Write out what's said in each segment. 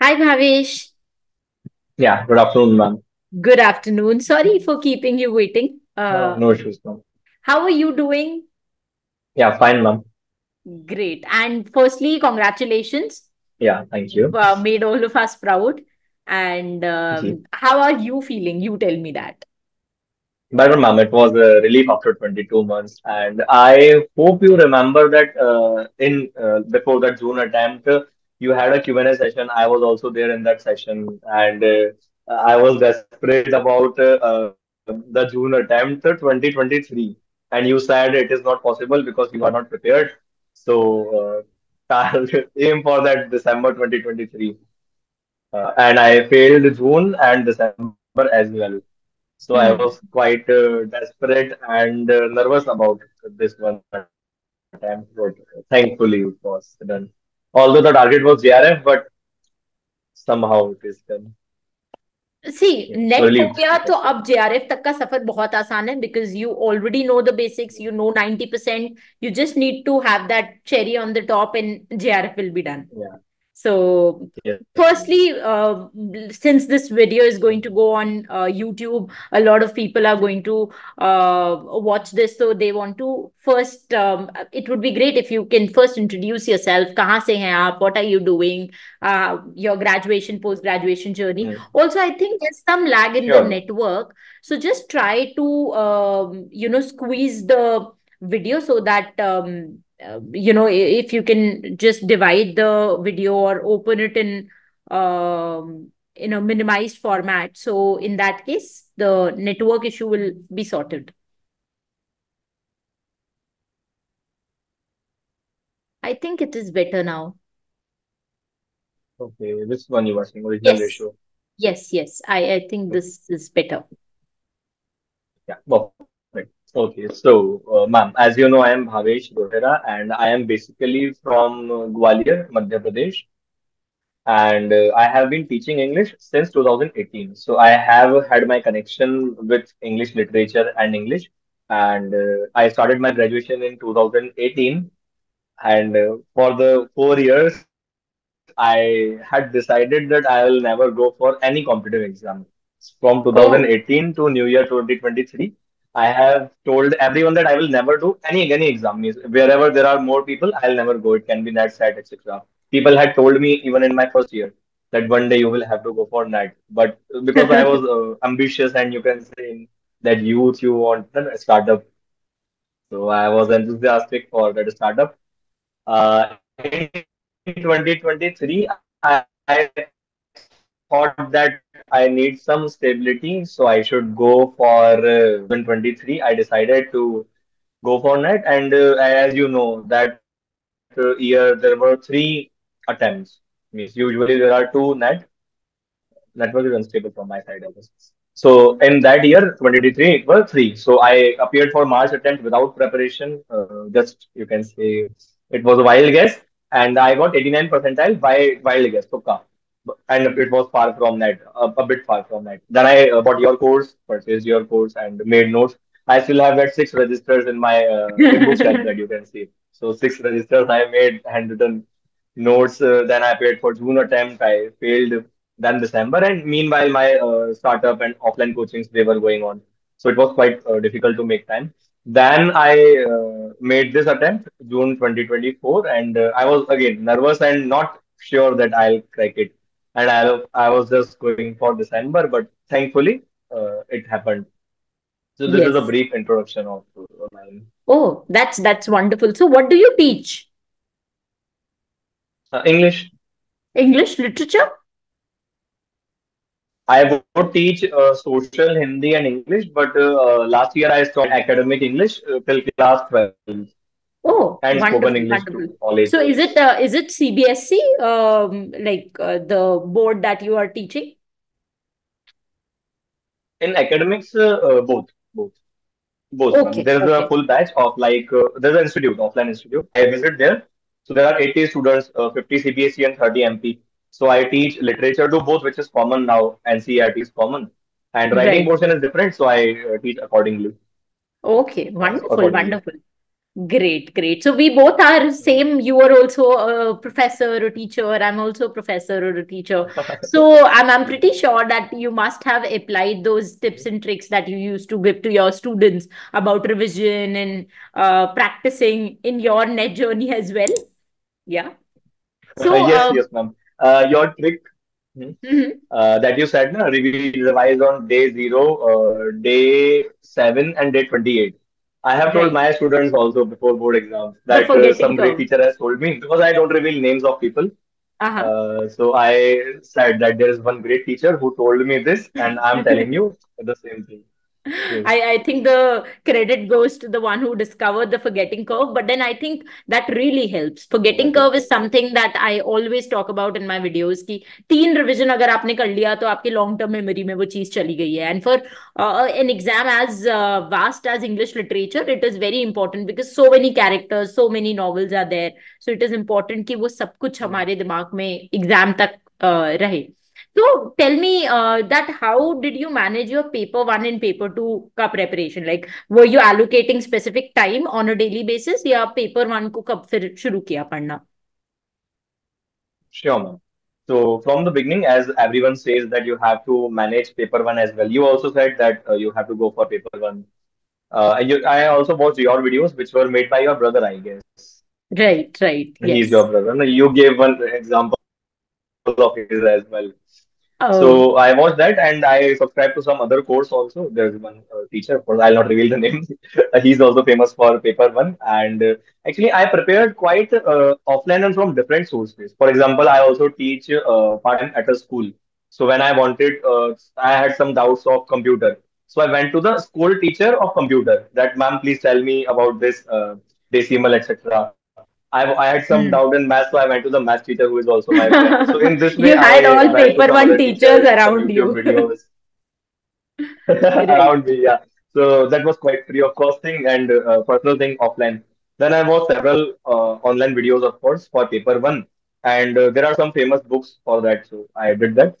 Hi, Bhavesh. Yeah, good afternoon, ma'am. Good afternoon. Sorry for keeping you waiting. No, Uh, no issues, ma'am. how are you doing? Yeah, fine, ma'am. Great. And firstly, congratulations. Yeah, thank You've uh, made all of us proud. And um, how are you feeling? You tell me that. Better, ma'am, it was a relief after 22 months, and I hope you remember that uh, in uh, before that June attempt, you had a Q&A session. I was also there in that session, and uh, I was desperate about uh, the June attempt uh, 2023, and you said it is not possible because you are not prepared. So, uh, aim for that December 2023. Uh, and I failed June and December as well. So I was quite uh, desperate and uh, nervous about this one attempt, but thankfully it was done. Although the target was JRF, but somehow it is done. See NET हो गया तो. अब JRF तक का सफ़र बहुत आसान है because you already know the basics you know 90% you just need to have that cherry on the top and JRF will be done. So, Yes. firstly, uh, since this video is going to go on uh, YouTube, a lot of people are going to uh, watch this. So, they want to first, um, it would be great if you can first introduce yourself. kahan se hain aap? What are you doing? Uh, your graduation, post graduation journey. Mm. Also, I think there's some lag in the network. So, just try to, um, you know, squeeze the video so that um, you know if you can just divide the video or open it in um, in a minimized format so in that case the network issue will be sorted i think it is better now Okay. This one you were saying, original yes ratio. yes yes i i think this is better Yeah. Perfect. Okay. So, uh, ma'am, as you know, I am Bhavesh Rohera and I am basically from Gwalior, Madhya Pradesh. and uh, I have been teaching English since 2018. So I have had my connection with English literature and English, and uh, I started my graduation in 2018. And uh, for the four years, I had decided that I will never go for any competitive exam. From oh 2018 to New Year 2023, I have told everyone that I will never do any any exam. Wherever there are more people, I'll never go. It can be NET, SAT, etc. People had told me even in my first year that one day you will have to go for NET. But because I was uh, ambitious and you can say in that youth, you want a startup. So I was enthusiastic for that startup. Uh, in 2023, I, I thought that I need some stability, so I should go for uh, 2023. I decided to go for net, and uh, as you know, that uh, year there were three attempts. Means usually there are two net. Network is unstable from my side. So in that year, 2023, it was three. So I appeared for March attempt without preparation. Uh, just you can say it was a wild guess, and I got 89 percentile by wild guess. Tukka. And it was far from that, a, a bit far from that. Then I uh, bought your course, purchased your course, and made notes. I still have that six registers in my uh, in book shelf that you can see. So six registers I made handwritten notes. Uh, then I paid for June attempt. I failed then December. And meanwhile, my uh, startup and offline coachings they were going on, so it was quite uh, difficult to make time. Then I uh, made this attempt June 2024, and uh, I was again nervous and not sure that I'll crack it. And I I was just going for December, but thankfully uh, it happened. So this is a brief introduction of uh, mine. oh that's that's wonderful so what do you teach Uh, English. english literature I would teach uh, social Hindi and English, but uh, last year I started academic English uh, till class 12 oh and spoken wonderful English wonderful to all age so is it uh, is it cbsc um like uh, the board that you are teaching In academics, uh, uh, both, both, both, okay There is a okay full batch of like, uh, there's an institute, offline institute. I visit there. So there are 80 students, uh, 50 CBSE and 30 MP. So I teach literature to both, which is common now. and NCERT is common. And writing right portion is different, so I uh, teach accordingly. Okay, wonderful, accordingly. wonderful. Great, great. So we both are same. You are also a professor or teacher. I'm also a professor or a teacher. So I'm I'm pretty sure that you must have applied those tips and tricks that you used to give to your students about revision and uh, practicing in your net journey as well. Yeah. So Yes, uh, yes, ma'am. Uh, your trick hmm, mhm. uh, that you said, na, revise on day zero, uh, day seven, and day 28. I have told my students also before board exams that uh, some great teacher has told me because I don't reveal names of people. Uh-huh. Uh, so I said that there is one great teacher who told me this, and I'm telling you the same thing. Yes, I, I think the credit goes to the one who discovered the forgetting curve, but then I think that really helps. Forgetting that is curve is correct. something that I always talk about in my videos कि तीन revision अगर आपने कर लिया तो आपके long term memory में वो चीज चली गई है and for an exam as uh, vast as English literature it is very important because so many characters so many novels are there so it is important कि वो सब कुछ Hmm. हमारे दिमाग में एग्जाम तक uh, रहे so tell me uh, that how did you manage your paper one and paper two का preparation? Like were you allocating specific time on a daily basis या paper one को कब फिर शुरू किया पढ़ना? Sure, ma'am. So from the beginning, as everyone says that you have to manage paper one as well. You also said that uh, you have to go for paper one. Uh, and you, I also watched your videos, which were made by your brother, I guess. Right, right, He's your yes. brother. No, You gave one example of his as well. Oh, So I watched that and I subscribed to some other course also. There's one uh, teacher, of course, I'll not reveal the name. He's also famous for paper one. And uh, actually, I prepared quite uh, offline and from different sources. For example, I also teach uh, part-time at a school. So when I wanted, uh, I had some doubts of computer. So I went to the school teacher of computer that, ma'am, please tell me about this uh, decimal, etc. I, I had some doubt hmm. in math, so I went to the math teacher who is also my friend. So in this way, You had I all paper one teachers around you. around me. Yeah. So that was quite free of cost thing and uh, personal thing offline. Then I watched several uh, online videos, of course, for paper one, and uh, there are some famous books for that. So I did that.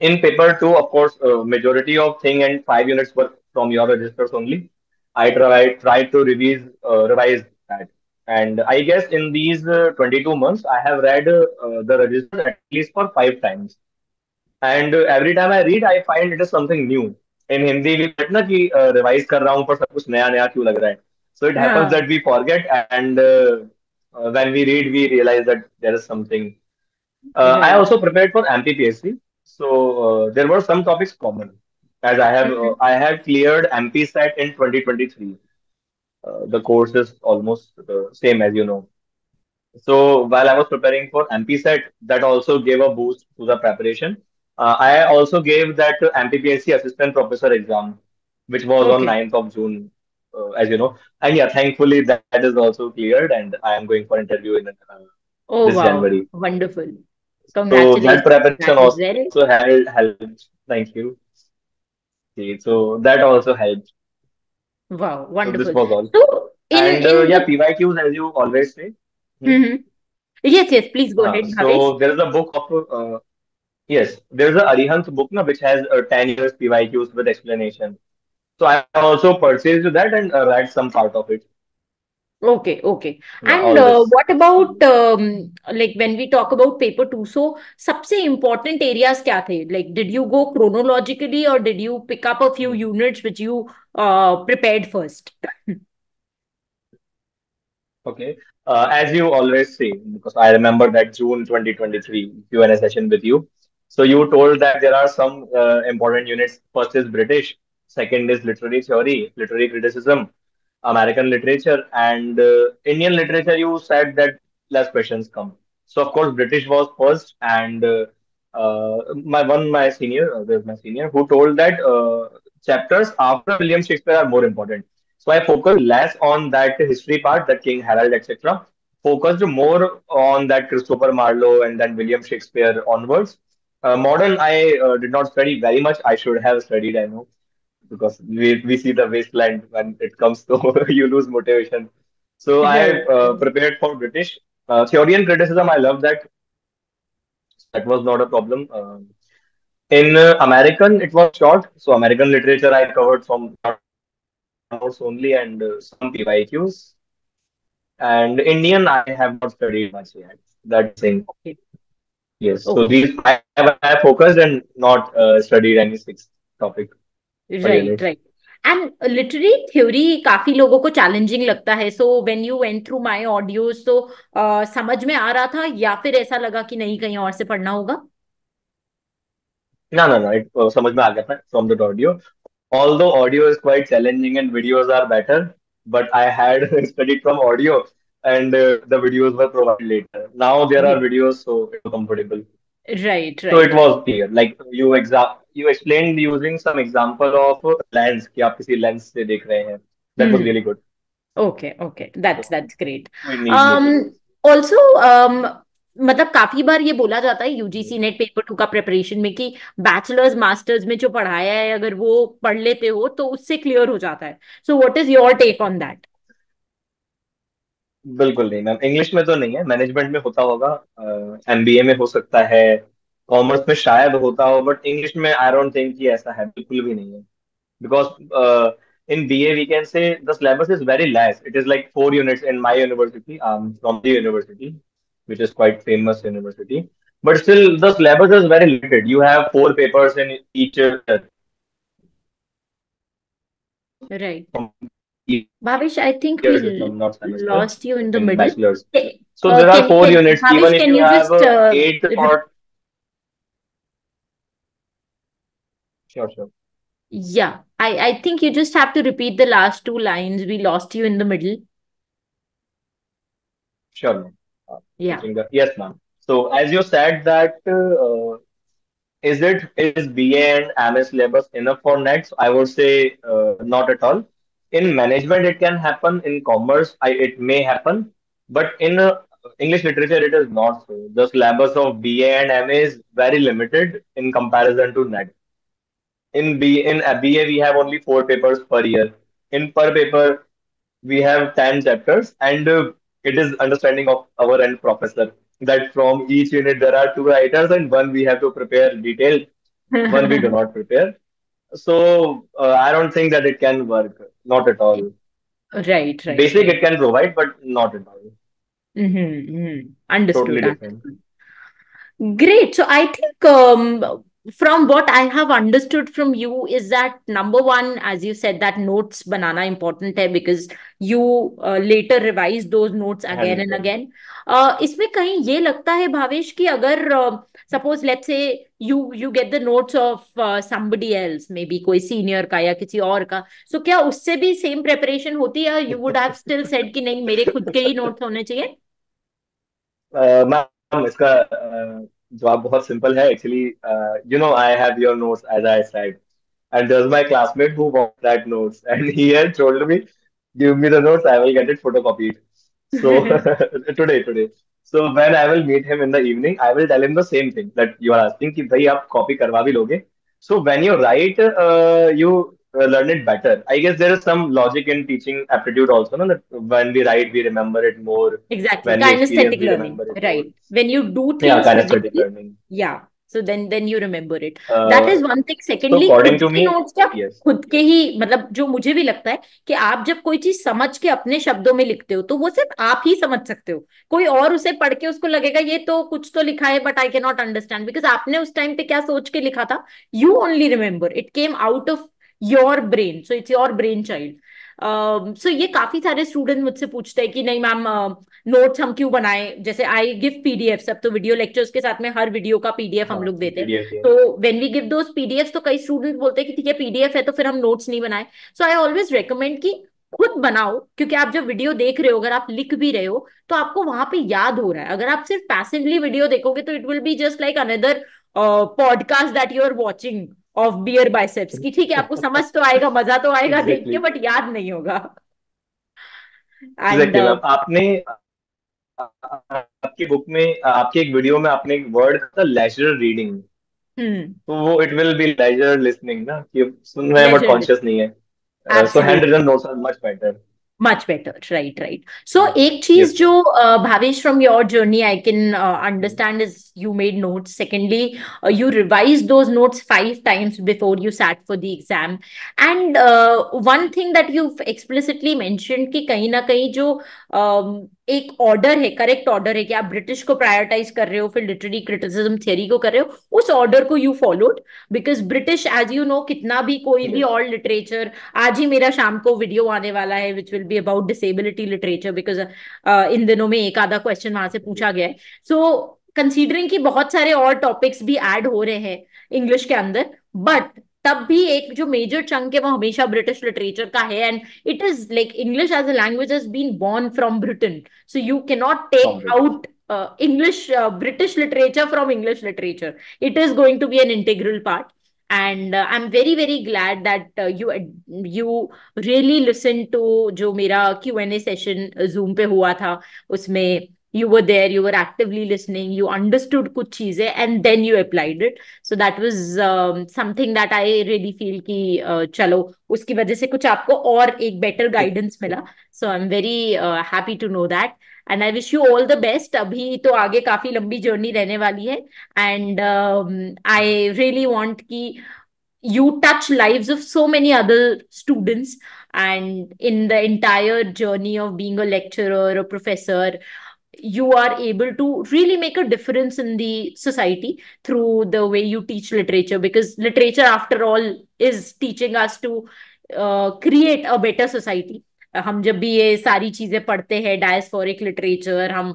In paper two, of course, uh, majority of thing and five units were from your registers only. I tried tried to revise uh, revise that, and I guess in these uh, 22 months, I have read uh, the register at least for five times. And every time I read, I find it is something new. In Hindi, we get na ki uh, revise kar raha hu, par sab kuch naya naya lag raha hai. So it happens yeah. that we forget, and when we read, we realize that there is something. Yeah. I also prepared for MPPSC, so there were some topics common as I have mm-hmm. uh, I have cleared MP set in 2023. Uh, the course is almost the same as you know. So while I was preparing for MP set, that also gave a boost to the preparation. Uh, I also gave that MPPSC assistant professor exam, which was on Okay. 9th of June, uh, as you know. And yeah, thankfully that is also cleared, and I am going for interview in uh, Oh this wow, January. wonderful. So that Congratulations on preparation that also helped. helped. Thank you. Okay, so that also helped. Wow, So this wonderful. was all. So in And uh, yeah, the PYQs as you always say. Hmm? Mhm. Yes, yes, please go Uh, ahead, so there is a book of uh, yes, there is a Arihant book na, which has uh, 10 years PYQs with explanation. So I also purchased that and uh, read some part of it. Okay, okay. Yeah, And all uh, this. what about um, like when we talk about paper two? So सबसे important areas क्या थे? Like did you go chronologically or did you pick up a few Hmm. units which you uh, prepared first? Okay. Uh, as you always say, because I remember that June 2023 Q&A session with you. So you told that there are some uh, important units. First is British, second is literary theory, literary criticism, American literature, and uh, Indian literature. You said that less questions come. So of course British was first, and uh, uh, my one my senior, uh, there's my senior who told that uh, chapters after William Shakespeare are more important. So I focused less on that history part, that King Harold, etc. Focused more on that Christopher Marlowe and then William Shakespeare onwards. Uh, modern, I did not study very much. I should have studied, I know, because we, we see the Waste Land when it comes to you lose motivation. So I uh, prepared for British. Uh, theory and criticism, I love that. That was not a problem. Um in uh, American, it was short. So American literature, I covered from notes only and uh, some PYQs. And Indian, I have not studied much yet. That's the thing. Okay. Yes. So these I have, I have focused and not uh, studied any sixth topic right right and literary theory काफ़ी लोगों को challenging लगता है। So when you went through my audio तो समझ में आ रहा था या फिर ऐसा लगा कि नहीं कहीं और से पढ़ना होगा? ना ना ना इट समझ में आ गया था from that audio although audio is quite challenging and videos are better but I had studied from audio and the videos were provided later now there are videos so it's right so it was clear like you exact you explained using some example of lens कि आप किसी lens से देख रहे हैं. That was hmm really good. That's great we need new um also um मतलब काफ़ी बार ये बोला जाता है यूजीसी नेट पेपर टू का प्रिपरेशन में कि बैचलर्स मास्टर्स में जो पढ़ाया है अगर वो पढ़ लेते हो तो उससे क्लियर हो जाता है। So what is your take on that बिल्कुल नहीं मैम इंग्लिश में तो नहीं है. मैनेजमेंट में होता होगा। एमबीए में हो सकता है। कॉमर्स में शायद होता हो बट इंग्लिश में आई डोंट थिंक ऐसा है बिल्कुल भी नहीं है। Because in B A we can say syllabus is very less it is like four units in my university Bombay university which is quite famous university but still the is very limited you have four papers in teacher right Bhavesh I think we lost you in the middle so there are four units even if you have eight sure, sure, yeah, I I think you just have to repeat the last two lines. We lost you in the middle. sure, ma'am. Uh, Yeah. the yes, ma'am. So as you said that. Uh, Is it is BA and MS syllabus enough for NETs? I would say uh, not at all. In management, it can happen. In commerce, I, it may happen. But in uh, English literature, it is not so. The syllabus of BA and MA is very limited in comparison to NET. In B in a BA, we have only four papers per year. In per paper, we have 10 chapters, and uh, it is understanding of our end professor that from each unit there are two writers and one we have to prepare detailed, one we do not prepare. So uh, I don't think that it can work. Not at all. Right, right, Basic right. it can provide, but not at all. Mm-hmm, mm-hmm. Understood, Totally different. Great. So I think um, from what I have understood from you is that number one, as you said, that notes banana important है because you uh, later revise those notes again and again. Uh, इसमें कहीं ये लगता है भावेश कि अगर uh, suppose let's say you you get the notes of uh, somebody else maybe कोई senior का या किसी और का so क्या उससे भी same preparation होती है you would have still said कि नहीं मेरे खुद के ही notes होने चाहिए मैम इसका uh, जवाब बहुत सिंपल है actually you know I have your notes as I said and there is my classmate who want that notes and he has told me give me the notes I will get it photocopied so today today so when I will meet him in the evening I will tell him the same thing that you are asking कि भाई आप copy करवा भी लोगे? So when you right you learn it better i guess there is some logic in teaching aptitude also no? that when we write we remember it more Exactly, when kinesthetic we learning, remember it more right? When you do things. yeah kinesthetic learning yeah. So then then you remember it. That uh, is one thing. so Secondly, according to me notes yes खुद के ही मतलब जो मुझे भी लगता है कि आप जब कोई चीज़ समझ के अपने शब्दों में लिखते हो तो वो सिर्फ़ आप ही समझ सकते हो कोई और उसे पढ़ के उसको लगेगा ये तो कुछ तो लिखा है but I can not understand because आपने उस टाइम पे क्या सोच के लिखा था you only remember it came out of your brain so it's your brain child so ये काफ़ी सारे स्टूडेंट मुझसे पूछते हैं कि नहीं मैम नोट्स हम क्यों बनाए? जैसे आई गिव पीडीएफ सब तो वीडियो लेक्चर्स के साथ में हर वीडियो का पीडीएफ हम हाँ लोग देते हैं। तो when we give those PDF तो कई स्टूडेंट बोलते हैं कि ठीक है पीडीएफ है तो फिर हम नोट्स नहीं बनाए। सो आई ऑलवेज रिकमेंड कि खुद बनाओ क्योंकि आप जब वीडियो देख रहे हो अगर आप लिख भी रहे हो तो आपको वहाँ पे याद हो रहा है। अगर आप सिर्फ़ पैसिवली वीडियो देखोगे तो it will be just like another podcast that you are watching of Beer Biceps की ठीक है आपको समझ तो आएगा मज़ा तो आएगा देख के बट याद नहीं होगा। एंड एग्जैक्टली मैम आपने आपकी बुक में आपकी एक वीडियो में आपने एक वर्ड था लेजर रीडिंग तो वो it will be leisure listening ना कि सुन रहे हैं बट कॉन्शियस नहीं है। So hand written notes are much better much better right right so yeah. ek cheez yes, jo uh, bhavesh from your journey i can uh, understand is you made notes secondly uh, you revised those notes five times before you sat for the exam and uh, one thing that you've explicitly mentioned ki kahin na kahin jo um, एक order है correct order है कि आप British को prioritise कर रहे हो फिर लिटरेरी क्रिटिसिज्म थियरी को कर रहे हो उस ऑर्डर को you followed because British as you know कितना भी कोई भी. और लिटरेचर आज ही मेरा शाम को वीडियो आने वाला है which will be about disability literature because इन दिनों में एक आधा क्वेश्चन वहाँ से पूछा गया है सो कंसीडरिंग कि बहुत सारे और टॉपिक्स भी ऐड हो रहे हैं इंग्लिश के अंदर बट तब भी एक जो मेजर चंक है वो हमेशा ब्रिटिश लिटरेचर का है and it is like English as a language is been born from Britain so you can not take out English British literature from English literature it is going to be an integral part and I am very very glad that you you really listen to जो मेरा Q and A session Zoom पे हुआ था उसमें you were there you were actively listening you understood kuch cheeze and then you applied it so that was um, something that i really feel ki uh, chalo uski wajah se kuch aapko aur ek better guidance mila so i'm very uh, happy to know that and I wish you all the best अभी तो आगे काफी लंबी journey रहने वाली है and I really want कि you touch lives of so many other students and in the entire journey of being a lecturer or professor you are able to really make a difference in the society through the way you teach literature because literature after all is teaching us to uh, create a better society हम जब भी ये सारी चीज़ें पढ़ते हैं डायस्फोरिक literature हम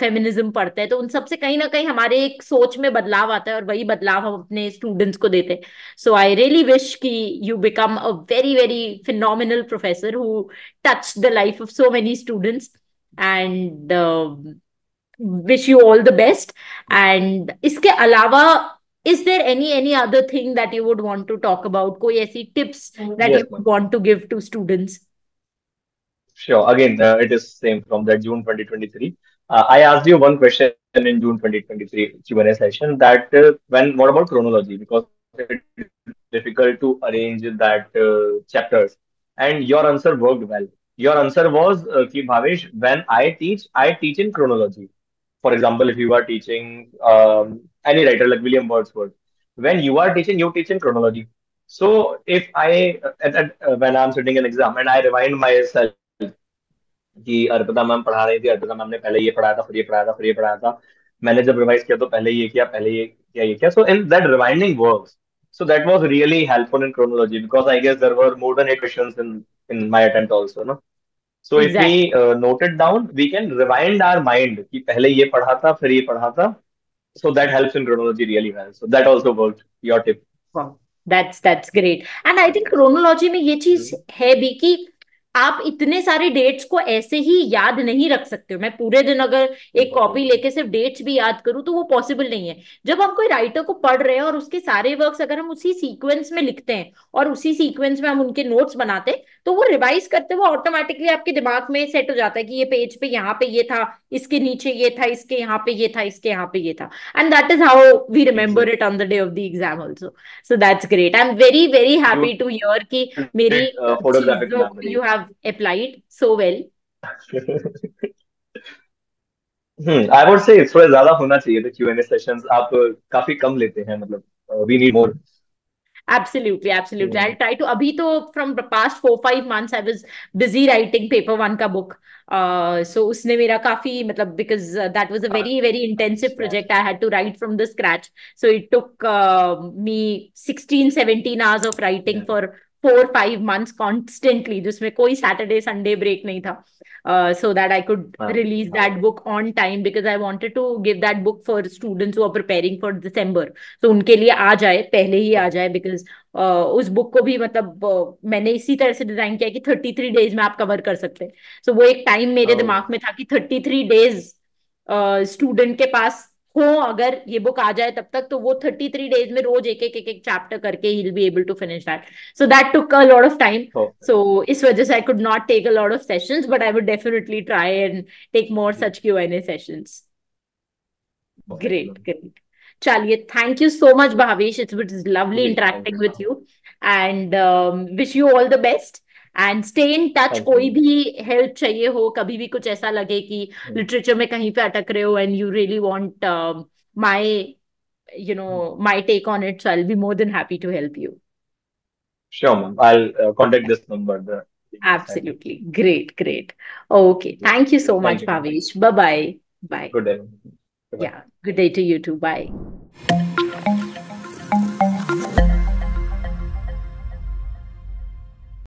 feminism पढ़ते हैं तो उन सबसे कहीं ना कहीं हमारे एक सोच में बदलाव आता है और वही बदलाव हम अपने स्टूडेंट्स को देते हैं सो आई रियली विश कि you become a very very phenomenal professor who touch the life of so many students and wish you all the best and इसके अलावा is there any any other thing that you would want to talk about koi aisi tips that Yes, you would want to give to students Sure. Again, uh, it is same from that June 2023. Uh, I asked you one question in June 2023 Q&A session that uh, when what about chronology because it's difficult to arrange that uh, chapters and your answer worked well. Your answer was uh, ki Bhavesh, when I teach, I teach in chronology. For example, if you are teaching um, any writer like William Wordsworth, when you are teaching, you teach in chronology. So if I, at, at, uh, when I'm sitting in exam and I remind myself कि Arpita ma'am पढ़ा रही थी Arpita ma'am ने पहले ये पढ़ाया था फिर ये पढ़ाया था फिर ये पढ़ाया था मैंने जब रिवाइज किया तो पहले ये किया पहले ये किया ये किया so in that rewinding works so that was really helpful in chronology because I guess there were more than eight questions in in my attempt also no so exactly. if we uh, note it down we can rewind our mind कि पहले ये पढ़ा था फिर ये पढ़ा था so that helps in chronology really well so that also worked your tip wow that's that's great and i think chronology में ये चीज़ है भी कि आप इतने सारे डेट्स को ऐसे ही याद नहीं रख सकते हो मैं पूरे दिन अगर एक कॉपी लेके सिर्फ़ डेट्स भी याद करूँ तो वो पॉसिबल नहीं है जब हम कोई राइटर को पढ़ रहे हैं और उसके सारे वर्क्स अगर हम उसी सीक्वेंस में लिखते हैं और उसी सीक्वेंस में हम उनके नोट्स बनाते हैं तो वो रिवाइज करते हुए ऑटोमेटिकली आपके दिमाग में सेट हो जाता है कि ये पेज पे यहाँ पे ये था इसके नीचे ये था इसके यहाँ पे ये था इसके यहाँ पे ये था। And that is how we remember it on the day of the exam also so that's great I am very very happy to hear कि मेरी memory. you have so hmm I would say थोड़ा ज़्यादा होना चाहिए था Q&A sessions आप काफ़ी कम लेते हैं मतलब we need more Absolutely, absolutely. I'll try to. Abhi to from the past four five months, I was busy writing paper one ka book. Uh, so उसने मेरा काफी मतलब because uh, that was a very very intensive project. I had to write from the scratch. So it took uh, me 16 17 hours of writing for four five months constantly जिसमें कोई Saturday Sunday break नहीं था। So that I could release that book on time because I wanted to give that book for students are preparing for December सो उनके लिए आ जाए पहले ही आ हाँ। जाए बिकॉज़ uh, उस बुक को भी मतलब uh, मैंने इसी तरह से डिज़ाइन किया कि थर्टी थ्री डेज़ में आप कवर कर सकते हैं। So, सो वो एक टाइम मेरे oh. दिमाग में था कि थर्टी थ्री डेज़ स्टूडेंट के पास हो अगर ये बुक आ जाए तब तक तो वो थर्टी थ्री डेज़ में रोज एक एक एक एक चैप्टर करके ही be able to finish that so that took a lot of time so इस वजह से I could not take a lot of sessions but I would definitely try and take more such Q and A sessions Perfect. Great, great. Chaliye, thank you so much, Bhavesh. It was lovely ji thank interacting you all the and um. And stay in touch कोई भी help चाहिए हो कभी भी कुछ ऐसा लगे कि Hmm. लिटरेचर में कहीं पे अटक रहे हो and you really want my you know my take on it so i'll be more than happy to help you Sure, ma'am. I'll uh, contact this number. The absolutely great great okay thank you so Thank much you. bhavesh bye bye bye Good day. Yeah good day to you too bye